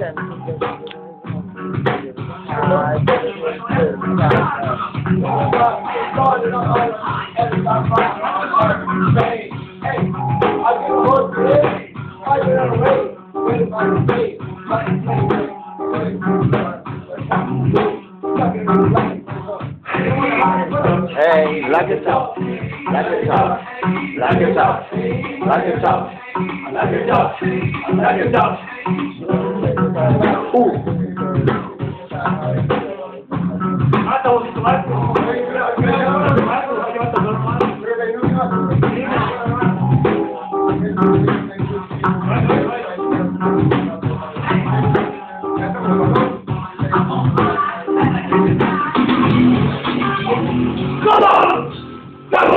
Hey, lock it up, lock it up, lock it up, it up. I'm not your dog. I'm not your dog. Ooh. I Come on! Come on!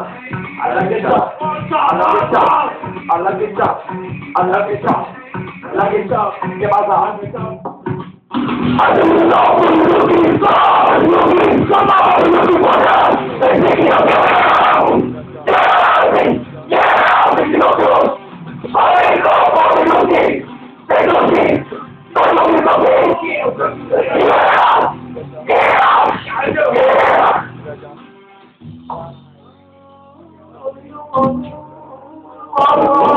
chop. I like it chop. I like it chop. I like it chop. I like it chop. I like it chop. ¿Qué pasa? I do not want to be found, looking somehow, looking for help, and taking up your ground. Help me, help me, no good. I ain't no fucking looking, they looking, they looking for me. Get out, get out, get out. Oh,